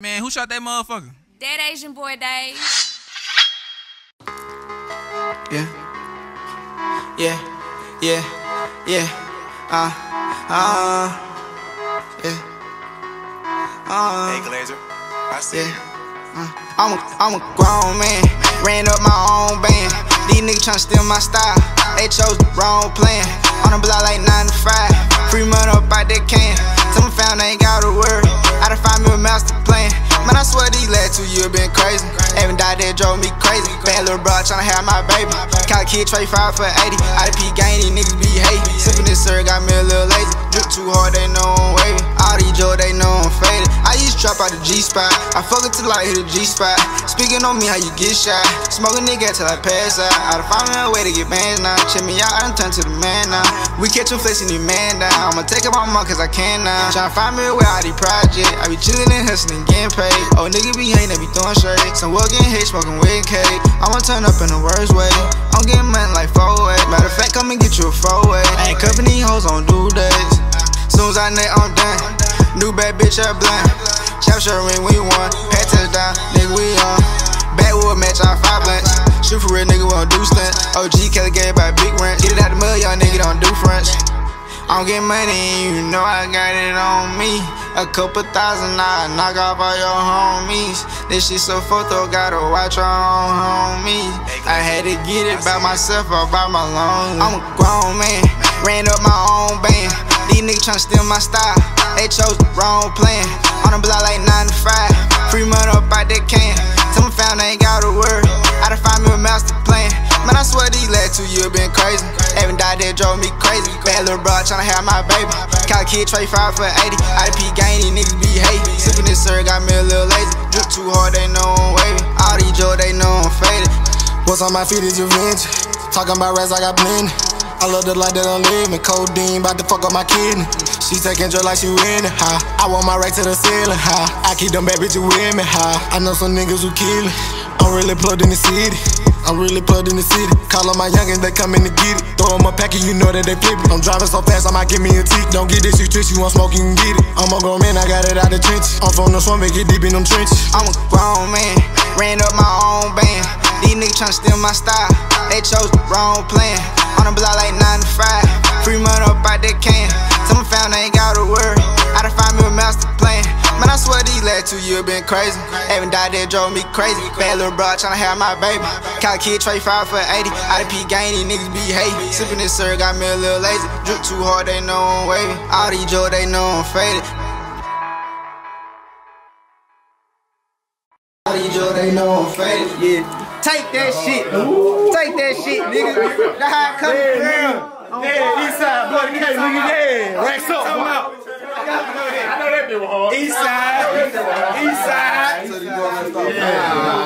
Man, who shot that motherfucker? That Asian boy Dave. Yeah. Yeah. Yeah. Yeah. Uh. Uh. Yeah. Uh. Hey, Glazer. I see Yeah. Uh, I'm a, I'm a grown man, ran up my own band. These niggas tryna steal my style. They chose the wrong plan. On the block like 9 to 5. Free money up out that can. Swear these last two years been crazy. Haven't died that drove me crazy. Bad little bro tryna have my baby. Call kid trade 5 for 80. IDP gang, these niggas be hating. Sippin' this syrup got me a little lazy. Drip too hard, they know I'm wavy. All these Joe, they know I'm faded. Trap out the G spot. I fuck it till I hit the G spot. Speaking on me, how you get shot. Smoking nigga till I pass out. I done found a way to get bands now. Check me out, I done turned to the man now. We catch him flexing the man down. I'ma take up my mom cause I can now. Tryna find me a way out of these project. I be chillin' and hustling, getting paid. Oh, nigga be hating, they be throwing straight. Some work getting hate, smoking weed cake. I'ma turn up in the worst way. I'm getting money like four way. Matter of fact, come and get you a four way. I ain't these hoes on due days. Soon as I net, I'm done. New bad bitch, I blind. Chop shirt ring, we won. Pat touchdown, nigga, we on. Backwood match, I five blunts. Shoot for real, nigga, we don't do stunts. OG Kelly gave by big rent. Get it out the mud, young nigga, don't do fronts. I don't get money, you know I got it on me. A couple thousand, I knock off all your homies. This shit so photo, gotta watch your own homies. I had to get it by myself or by my lungs. I'm a grown man, ran up my own band. Tryna steal my style. They chose the wrong plan. On the block like 9 to 5. Free money up out that can. Tell me found I ain't got a word. I done find me a master plan. Man, I swear these last two years been crazy. Haven't died drove me crazy. Bad little bro tryna have my baby. Call a kid trade 5 for 80. IDP gang, these niggas be hating. Sippin' this syrup got me a little lazy. Drip too hard, they know I'm wavy. All these Joe, they know I'm faded. What's on my feet is revenge. Talking about rats, I got plenty. I love the life that I'm living. Codeine, bout to fuck up my kidney. She taking drugs like she winning, ha. I want my right to the ceiling, ha. I keep them bad bitches with me, ha. I know some niggas who kill it. I'm really plugged in the city. I'm really plugged in the city. Call up my youngins, they come in to get it. Throw them a packet, you know that they flip it. I'm driving so fast, I might give me a tick. Don't get this, you twist, you want smoke, you can get it. I'm a grown man, I got it out the trenches. I'm from the swamp, get deep in them trenches. I'm a grown man, ran up my own band. These niggas tryna steal my style. They chose the wrong plan. The block like 9 to 5. Free money up out that can. Tell me found I ain't got a word. I done find me a master plan. Man, I swear these last two years been crazy. Haven't died that drove me crazy. Bad little bro tryna have my baby. Call a kid trade 5 for 80. IDP gang, these niggas be hating. Sippin' this syrup got me a little lazy. Drip too hard, they know I'm wavy. All these Joe, they know I'm faded. All these Joe, they know I'm faded. Yeah. Take that shit. Take that shit, nigga. That's how it come girl. Yeah, east side, bloody K, nigga, yeah. Racks up. I know that bitch was hard. East side, east side. Yeah.